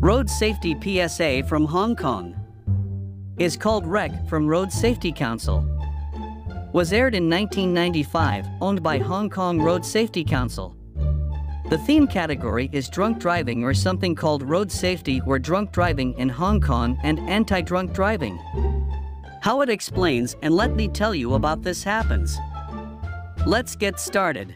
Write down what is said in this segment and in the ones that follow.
Road Safety PSA from Hong Kong is called Wreck from Road Safety Council. Was aired in 1995, owned by Hong Kong Road Safety Council. The theme category is drunk driving or something called road safety or drunk driving in Hong Kong and anti-drunk driving. How it explains and let me tell you about this happens. Let's get started.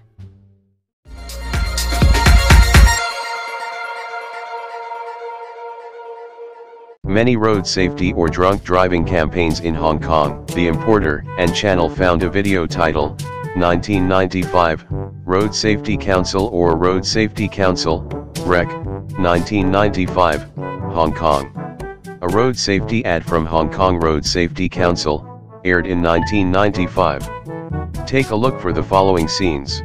Many road safety or drunk driving campaigns in Hong Kong, the importer and channel found a video title, 1995, Road Safety Council or Road Safety Council, Wreck, 1995, Hong Kong. A road safety ad from Hong Kong Road Safety Council, aired in 1995. Take a look for the following scenes.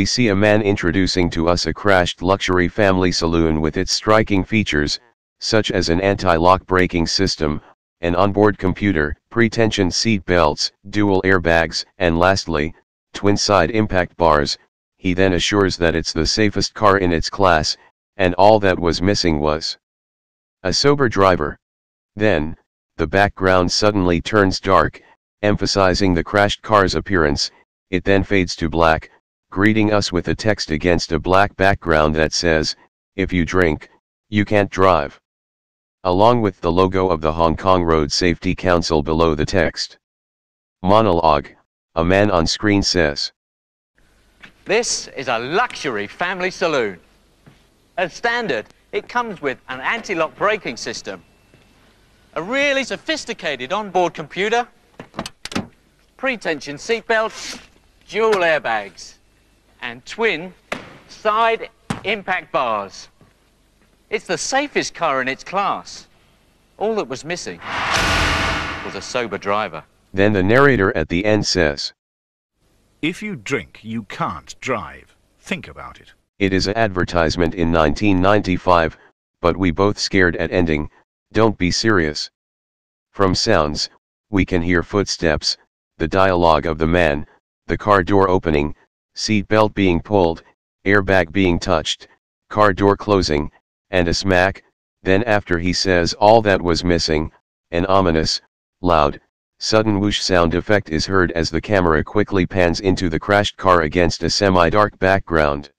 We see a man introducing to us a crashed luxury family saloon with its striking features, such as an anti-lock braking system, an onboard computer, pre-tension seat belts, dual airbags, and lastly, twin side impact bars, he then assures that it's the safest car in its class, and all that was missing was a sober driver. Then, the background suddenly turns dark, emphasizing the crashed car's appearance, it then fades to black, greeting us with a text against a black background that says, if you drink, you can't drive. Along with the logo of the Hong Kong Road Safety Council below the text. Monologue, a man on screen says. This is a luxury family saloon. As standard, it comes with an anti-lock braking system, a really sophisticated onboard computer, pre-tension seatbelts, dual airbags, and twin side impact bars. It's the safest car in its class. All that was missing was a sober driver. Then the narrator at the end says, If you drink, you can't drive. Think about it. It is an advertisement in 1995, but we both scared at ending, don't be serious. From sounds, we can hear footsteps, the dialogue of the man, the car door opening, seat belt being pulled, airbag being touched, car door closing, and a smack, then after he says all that was missing, an ominous, loud, sudden whoosh sound effect is heard as the camera quickly pans into the crashed car against a semi-dark background.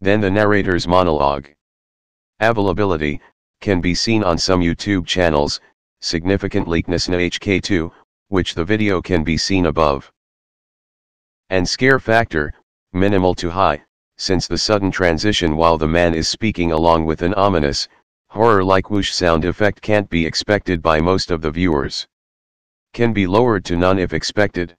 Then the narrator's monologue. Availability, can be seen on some YouTube channels, significant leakness in HK2, which the video can be seen above. And scare factor, minimal to high, since the sudden transition while the man is speaking along with an ominous, horror-like whoosh sound effect can't be expected by most of the viewers. Can be lowered to none if expected.